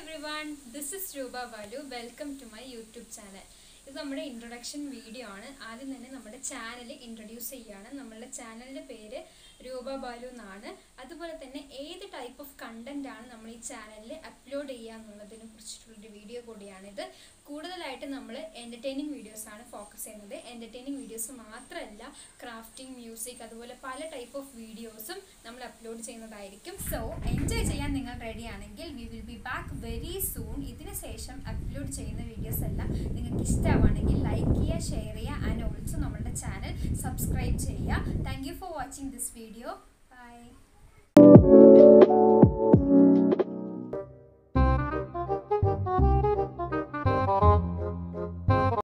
Everyone this is Roopa Balu welcome to my YouTube channel ഇത് നമ്മുടെ introduction video ആണ്. ആദ്യം തന്നെ നമ്മുടെ ചാനൽ ഇൻട്രൊഡ്യൂസ് ചെയ്യുകയാണ്. നമ്മളുടെ ചാനലിന്റെ പേര് രൂപ ബാലു എന്നാണ്. അതുപോലെ തന്നെ ഏത് ടൈപ്പ് ഓഫ് കണ്ടന്റ് ആണ് നമ്മൾ ഈ ചാനലിൽ അപ്ലോഡ് ചെയ്യുക എന്നുള്ളതിനെ കുറിച്ചിട്ടുള്ളൊരു വീഡിയോ കൂടിയാണിത്. കൂടുതലായിട്ട് നമ്മൾ എന്റർടൈനിങ് വീഡിയോസാണ് ഫോക്കസ് ചെയ്യുന്നത്. എന്റർടൈനിങ് വീഡിയോസ് മാത്രമല്ല ക്രാഫ്റ്റിംഗ് മ്യൂസിക് അതുപോലെ പല ടൈപ്പ് ഓഫ് വീഡിയോസും നമ്മൾ അപ്ലോഡ് ചെയ്യുന്നതായിരിക്കും. സോ എൻജോയ് ചെയ്യാൻ നിങ്ങൾ റെഡി ആണെങ്കിൽ we will be back very soon ഇതിന് ശേഷം അപ്ലോഡ് ചെയ്യുന്ന വീഡിയോസ് എല്ലാം നിങ്ങൾക്ക് ഇഷ്ടമാണെങ്കിൽ ലൈക്ക് ചെയ്യുക ഷെയർ ചെയ്യുക ആൻഡ് ഓൾസോ നമ്മളുടെ ചാനൽ സബ്സ്ക്രൈബ് ചെയ്യുക. Thank you for watching this video